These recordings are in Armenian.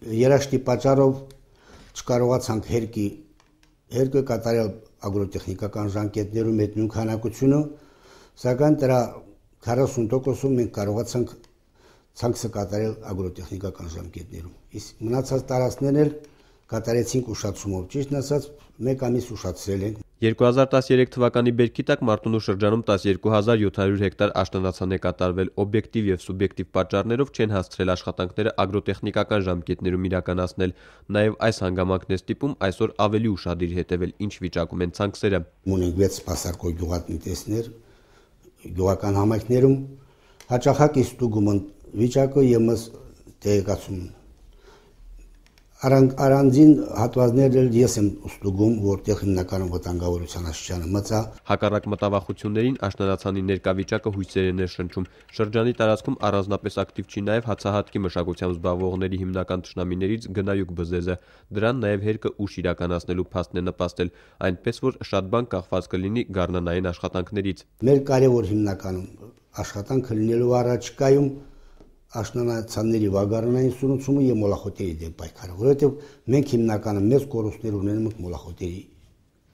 երաշտի պատճառով չկարողացանք հերկի հերկը կատարել ագրոտեխնիկական ժամկետներում այդ նույն քանակությունը, սակայն դրա 40%-ում մենք կարողացանք ցանքսը կատարել ագրոտեխնիկական ժամկետներում։ Իսկ մնացած տարածքներն էլ կատարեցինք ուշացումով։ Ճիշտն ասած, 1 ամիս ուշացրել ենք 2013 թվականի բերքի տակ Մարտունու շրջանում 12700 հեկտար աշնանացան է կատարվել։ Օբյեկտիվ եւ սուբյեկտիվ պատճառներով չեն հասցրել աշխատանքները ագրոտեխնիկական ժամկետներում իրականացնել։ Նաեւ այս հանգամանքն է ստիպում այսօր ավելի ուշադիր հետևել ինչ վիճակում են ցանքսերը։ Ունենք 6 սպասարկող գյուղատնտեսներ գյուղական համայնքներում հաճախակի ստուգում վիճակը եւ մս տեղեկացում առանձին հատվածներ էլ ես եմ ստուգում, որտեղ հիմնականում վտանգավորության աստիճանը մծա։ Հակառակ մտավախություններին աշնանացանի ներկա վիճակը հույսեր է ներշնչում։ Շրջանի տարածքում առանձնապես ակտիվ չի նաև հացահատկի մշակությամբ զբաղվողների հիմնական ճշնամիներից գնայուկ բզեզը։ Դրան նաև հերկը ուշ իրականացնելու փաստն է նպաստել, այնպես որ շատ բան կախված կլինի գառնանային աշխատանքներից։ Մեր կարևոր հիմնականում աշխատանքը լինելու առաջկայում աշնանացանների վագարանային սնուցումը եւ մոլախոտերի դեմ պայքարը, որովհետեւ մենք հիմնականում մեծ կորուստներ ունենում ենք մոլախոտերի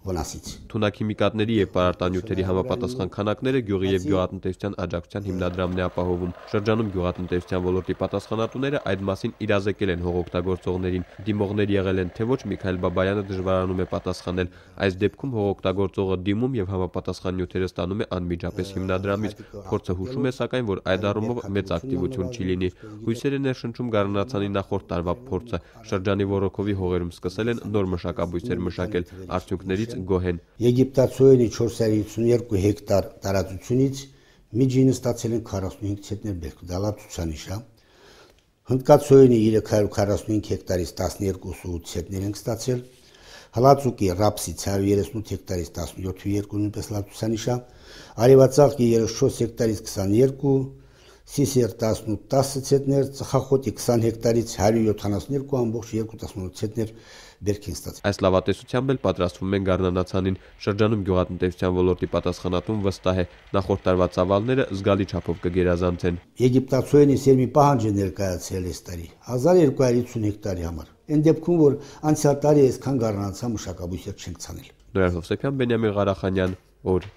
վնասից։ Թունաքիմիկատների եւ պարարտանյութերի համապատասխան քանակները գյուղի եւ գյուղատնտեսության աջակցության հիմնադրամն է ապահովում։ Շրջանում գյուղատնտեսության ոլորտի պատասխանատուները այդ մասին իրազեկել են հողօգտագործողներին։ Դիմողներ եղել են թե ոչ Միքայել Բաբայանը դժվարանում է պատասխանել։ Այս դեպքում հողօգտագործողը դիմում եւ համապատասխան նյութերը ստանում է անմիջապես հիմնադրամից։ Փորձը հուշում է սակայն, որ այդ առումով մեծ ակտիվություն չի լինի։ Հույսեր է ներշնչում Գառնացանի նախորդ տարվա փորձը։ Շրջանի Վորոկովի հողերում սկսել են նոր մշակաբույսեր մշակել։ Արդյունքներից գոհ են։ Եգիպտացոյենի 452 հեկտար տարածությունից միջինը ստացել են 45 ցենտներ բերք, դա լավ ցուցանիշ է։ Հնդկացոյենի 345 հեկտարից 12 ցենտներ են ստացել։ Հլացուկի ռապսից 138 հեկտարից 17.2 նույնպես լավ ցուցանիշ է։ Արևածաղկի 34 հեկտարից 22 Սիսեր 18 10 ցենտներ, ծխախոտի 20 հեկտարից 172.2 ցենտներ բերք են ստացել։ Այս լավատեսությամբ էլ պատրաստվում են Գառնանացանին։ Շրջանում գյուղատնտեսության ոլորտի պատասխանատուն վստահ է, նախորդ տարվա ծավալները զգալի չափով կգերազանցեն։ Եգիպտացոյենի սերմի պահանջը ներկայացել է ստարի 1250 հեկտարի համար։ Այն դեպքում, որ անցյալ տարի այսքան Գառնանացան մշակաբույսեր չենք ցանել։ Նորա Հովսեփյան, Բենյամին Ղարախանյան, օր